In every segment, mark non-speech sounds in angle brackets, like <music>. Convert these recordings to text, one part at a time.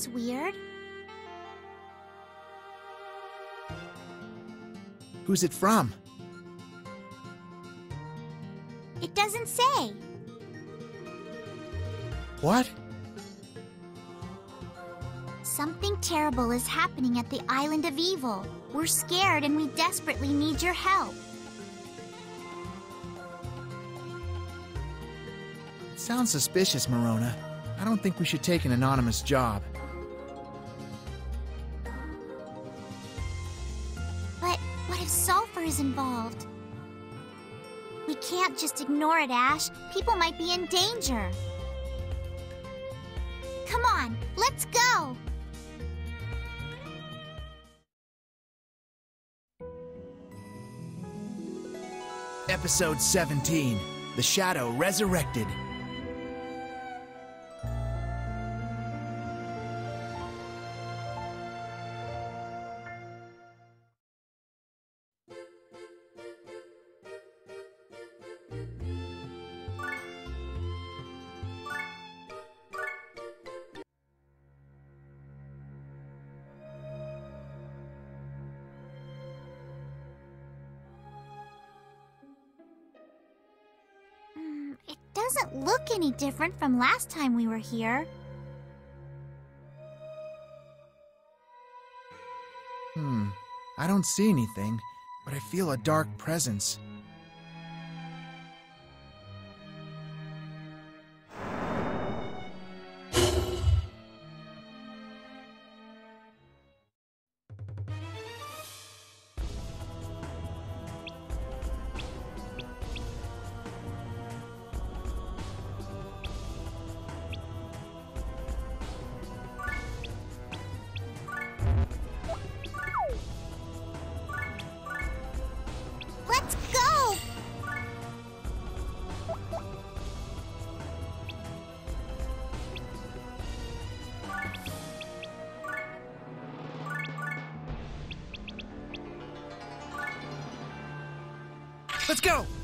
That's weird. Who's it from? It doesn't say. What? Something terrible is happening at the Island of Evil. We're scared and we desperately need your help. Sounds suspicious, Marona. I don't think we should take an anonymous job. Just ignore it, Ash. People might be in danger. Come on, let's go! Episode 17 The Shadow Resurrected. Different from last time we were here. Hmm, I don't see anything, but I feel a dark presence. Let's go!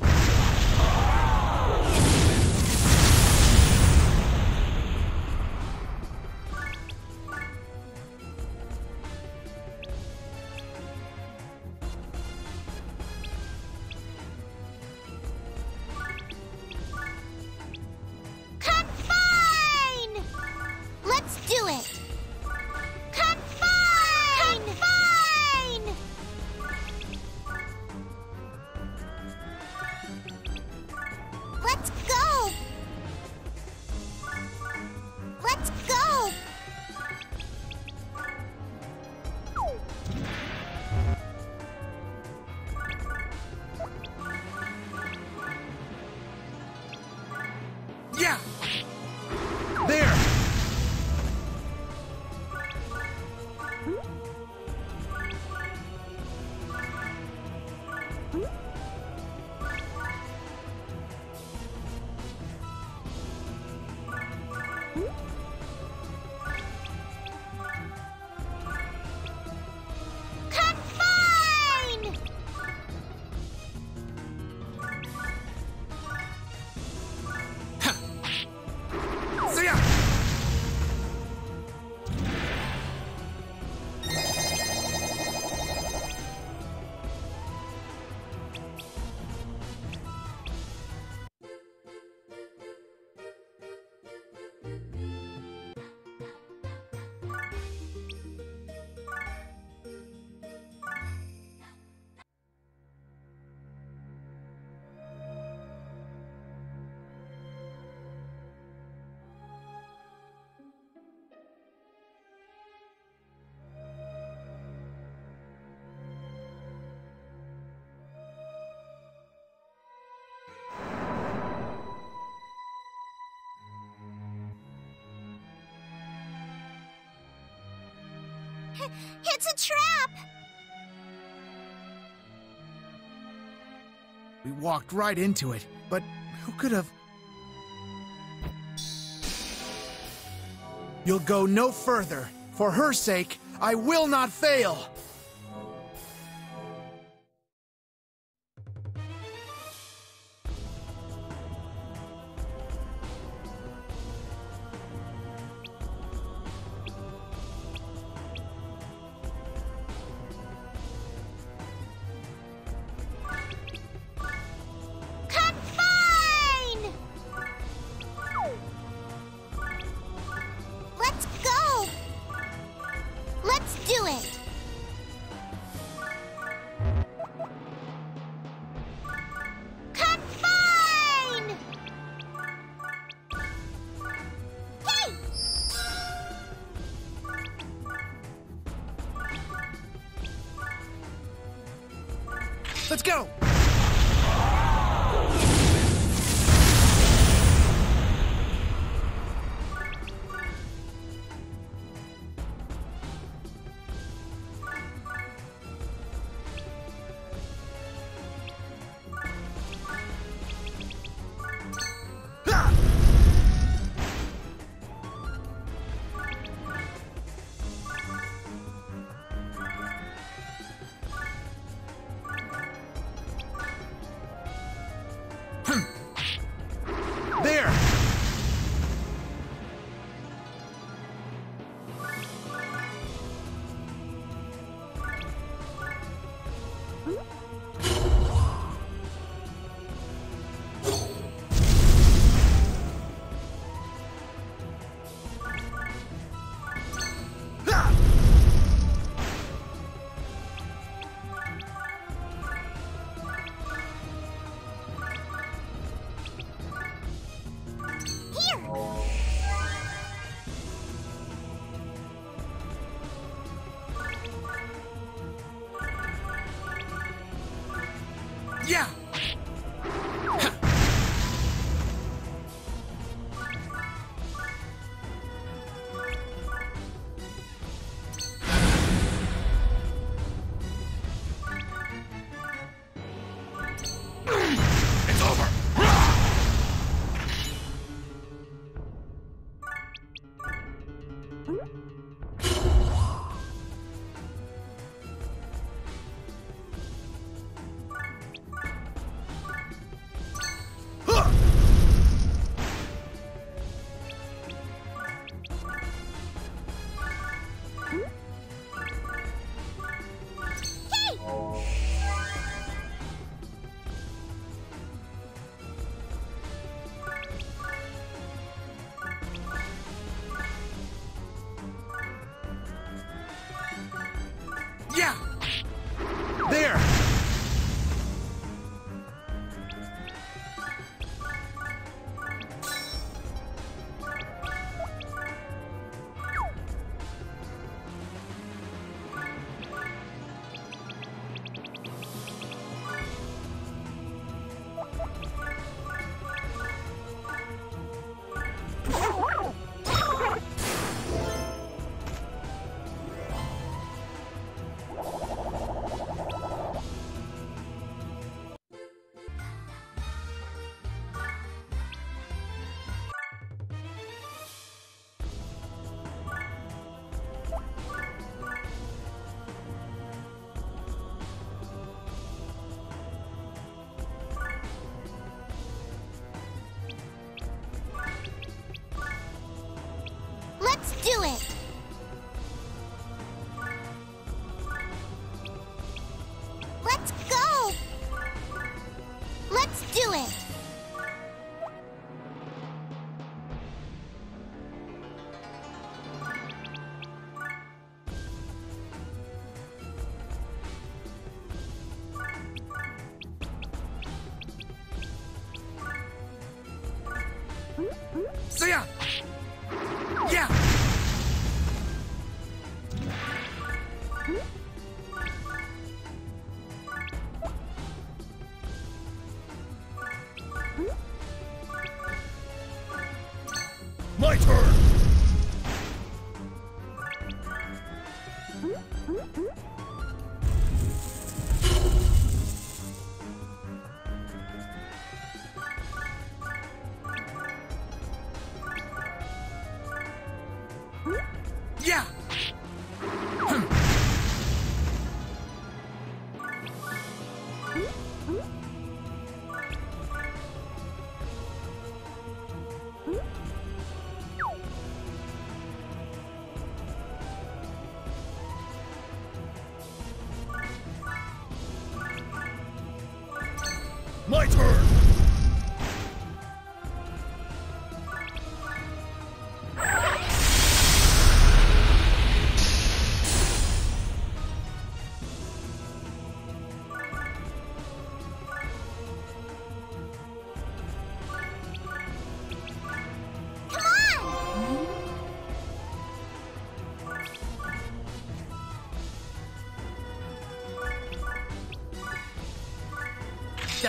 It's a trap! We walked right into it, but who could have. You'll go no further. For her sake, I will not fail!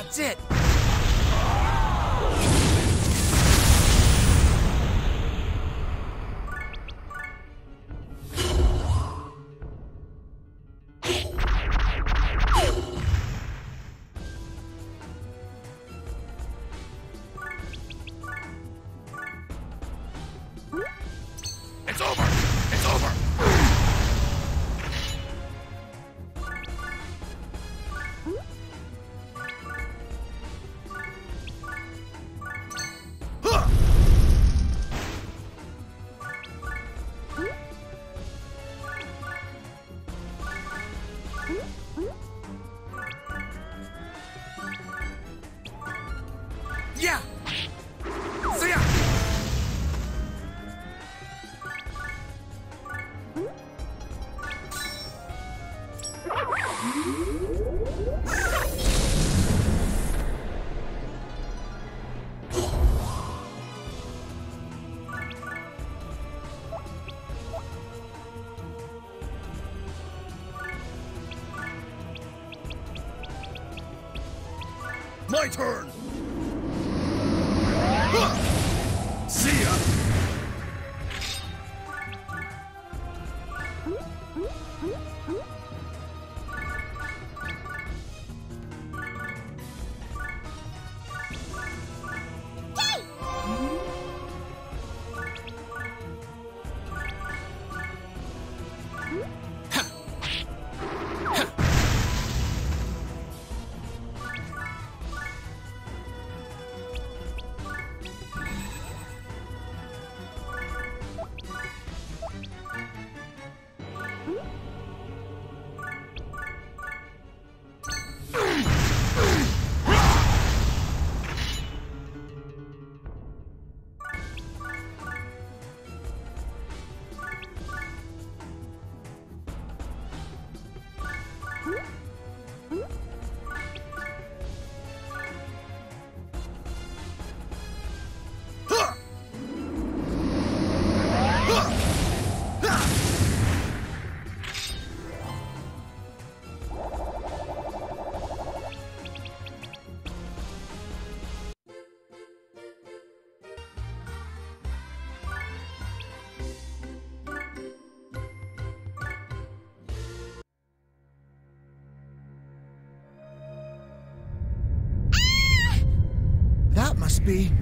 That's it! My turn! Be.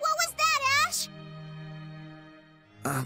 What was that, Ash? Uh,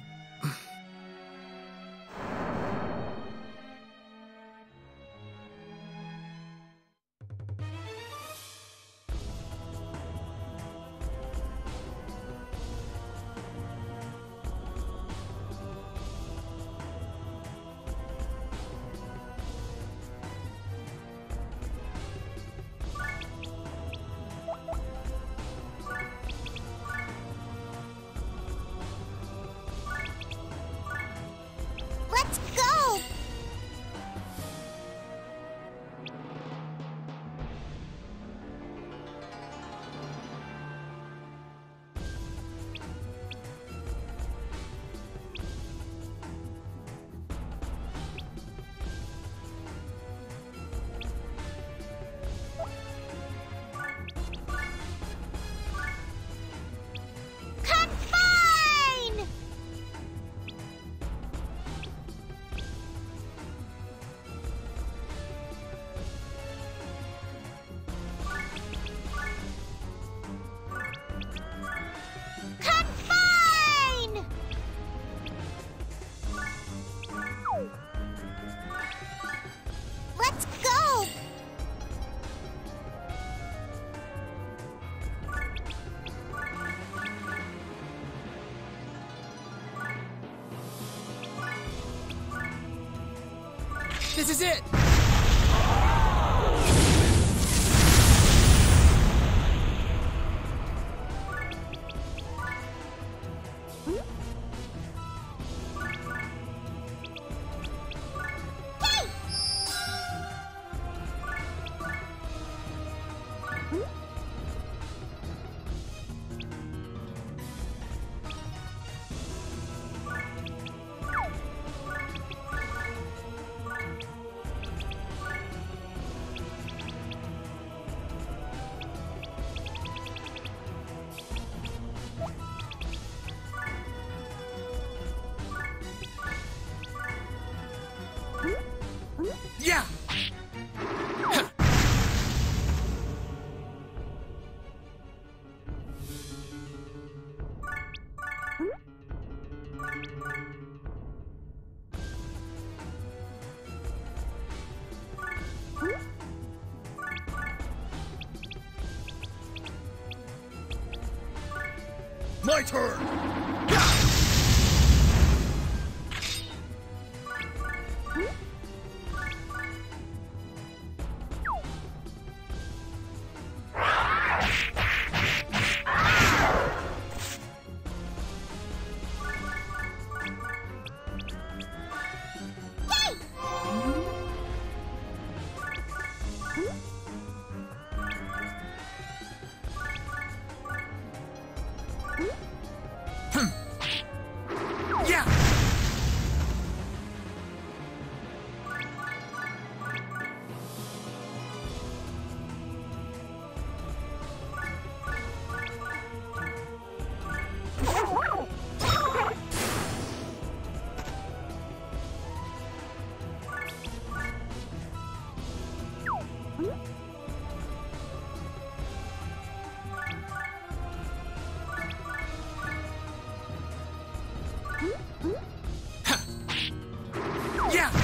this is it! Yeah!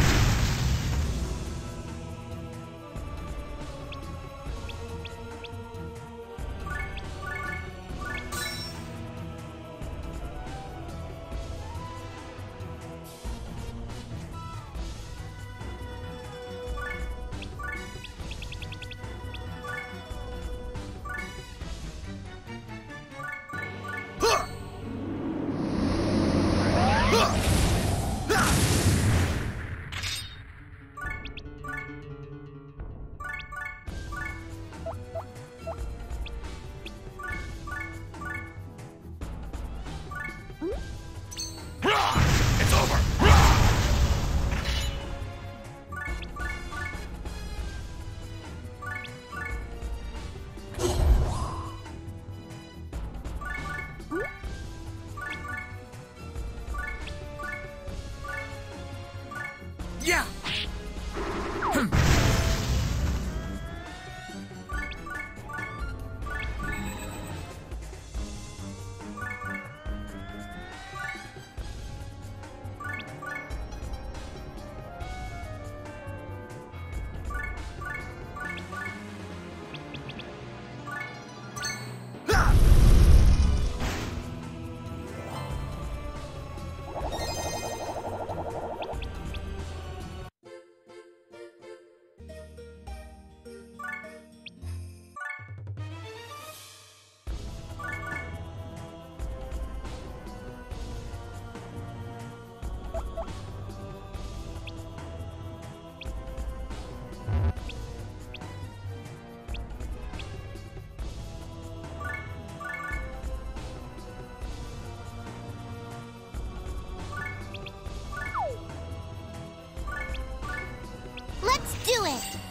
Let's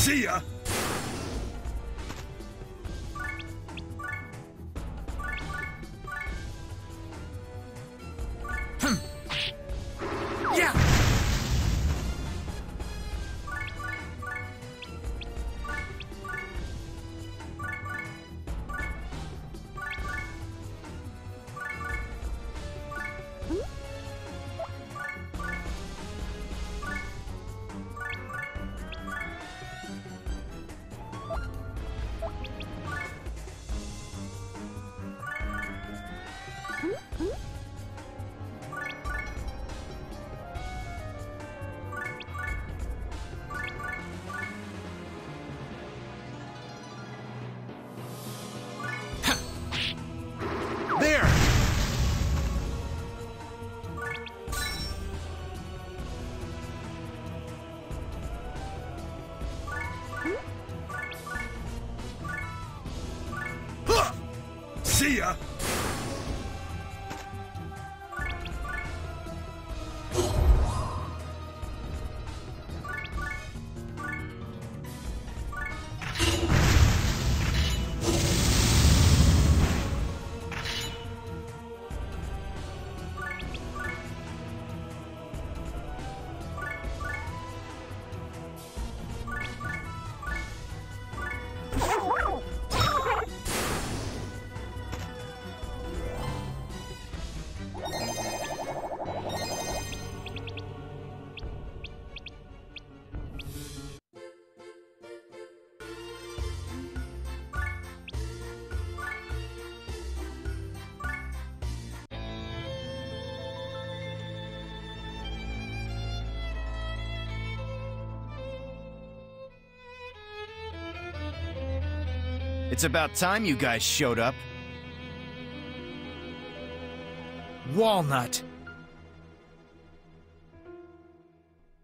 See ya! See ya! It's about time you guys showed up. Walnut.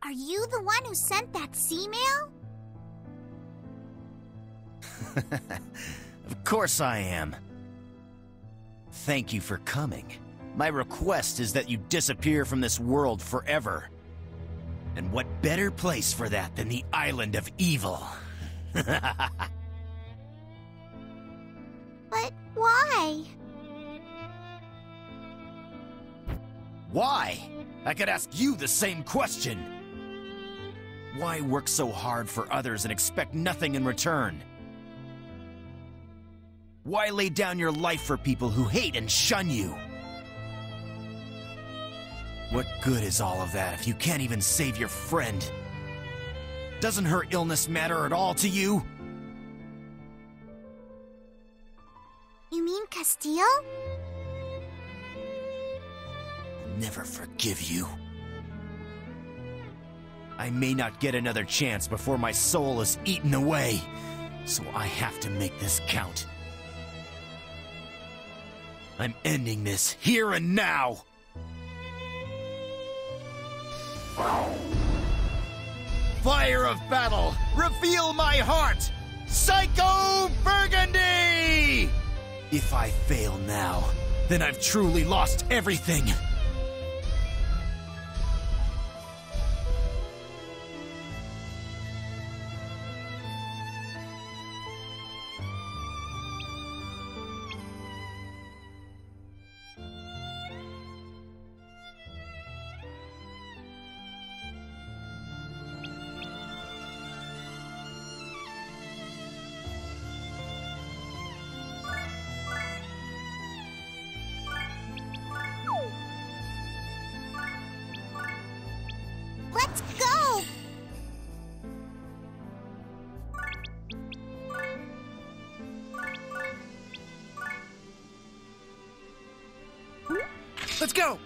Are you the one who sent that sea mail? <laughs> Of course I am. Thank you for coming. My request is that you disappear from this world forever. And what better place for that than the Island of Evil? <laughs> Why? I could ask you the same question. Why work so hard for others and expect nothing in return? Why lay down your life for people who hate and shun you? What good is all of that if you can't even save your friend? Doesn't her illness matter at all to you? You mean Castile? Never forgive you. I may not get another chance before my soul is eaten away, so I have to make this count. I'm ending this here and now! Fire of battle, reveal my heart! Psycho Burgundy! If I fail now, then I've truly lost everything. Let's go!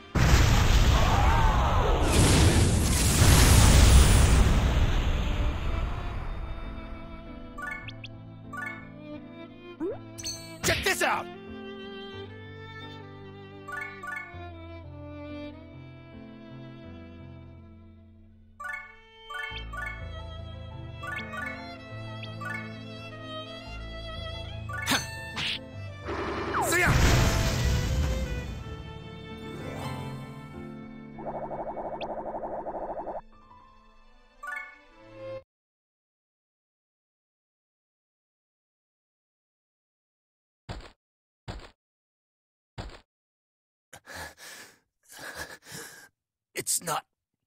It's not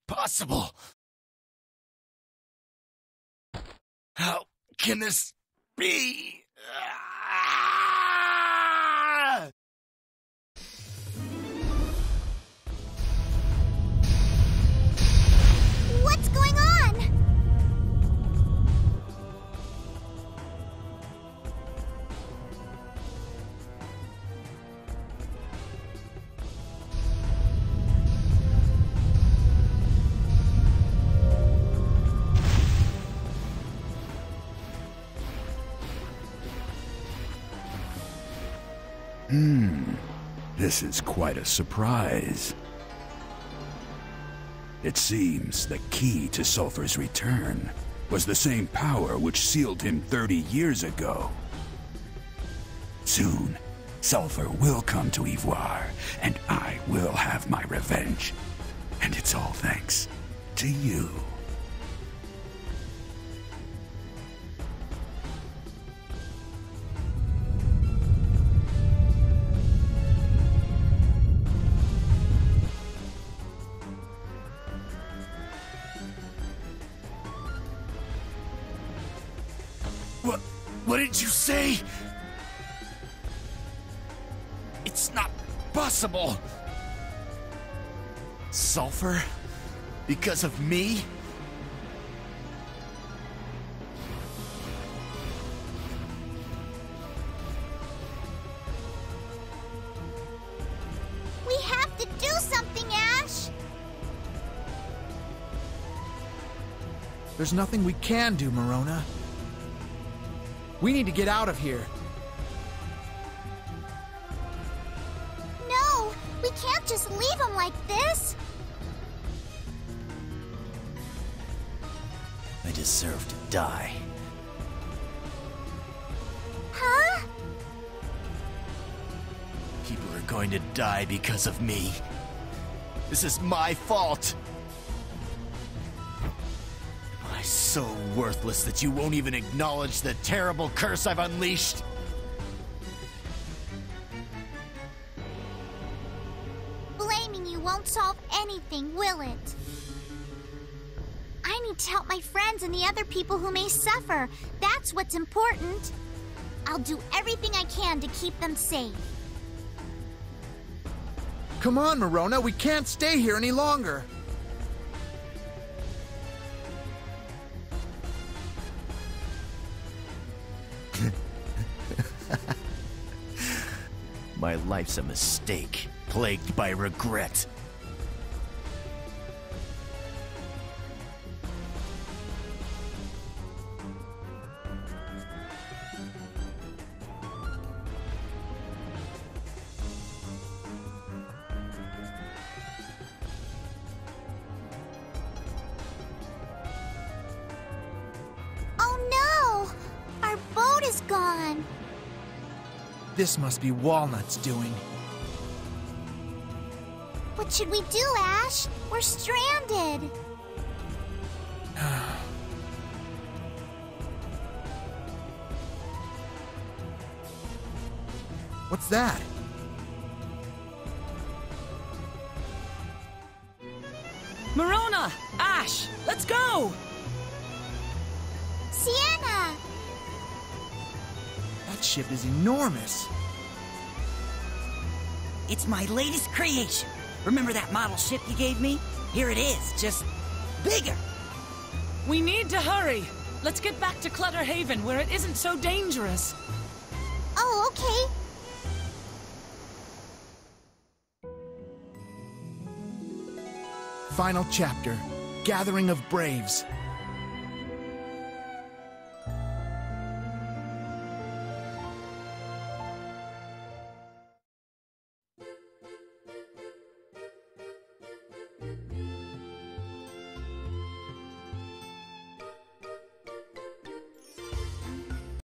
possible. How can this be? Ah. Hmm. This is quite a surprise. It seems the key to Sulphur's return was the same power which sealed him 30 years ago. Soon, Sulphur will come to Ivoire, and I will have my revenge. And it's all thanks to you. Possible. Sulphur? Because of me? We have to do something, Ash! There's nothing we can do, Marona. We need to get out of here. Die. Huh? People are going to die because of me. This is my fault. Am I so worthless that you won't even acknowledge the terrible curse I've unleashed? May suffer. That's what's important. I'll do everything I can to keep them safe. Come on, Marona, we can't stay here any longer. <laughs> My life's a mistake, plagued by regret. This must be Walnut's doing. What should we do, Ash? We're stranded! <sighs> What's that? Marona! Ash! Let's go! Sienna! That ship is enormous. It's my latest creation. Remember that model ship you gave me? Here it is, just bigger. We need to hurry. Let's get back to Clutter Haven where it isn't so dangerous. Oh, okay. Final chapter Gathering of Braves.